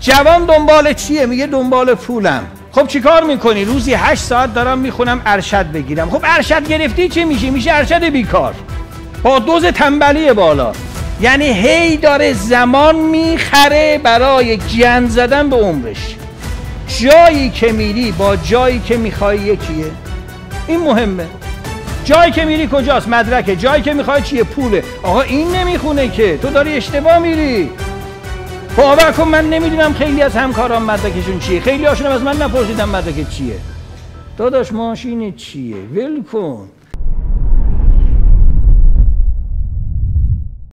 جوان دنبال چیه؟ میگه دنبال پولم. خب چیکار می‌کنی؟ روزی هشت ساعت دارم می‌خونم ارشد بگیرم. خب ارشد گرفتی چه میشه میشه ارشد بیکار. با دوز تنبلی بالا. یعنی هی داره زمان می‌خره برای جن زدن به عمرش. جایی که میری با جایی که می‌خوای یکیه. این مهمه. جایی که میری کجاست؟ مدرکه. جایی که می‌خوای چیه؟ پوله. آقا این نمی‌خونه که. تو داری اشتباه میری. باور کن من نمی‌دونم خیلی از همکاران مدرکشون چیه. خیلی هاشون از من نپرسیدم مدرک چیه. داداش ماشین چیه؟ ول کن.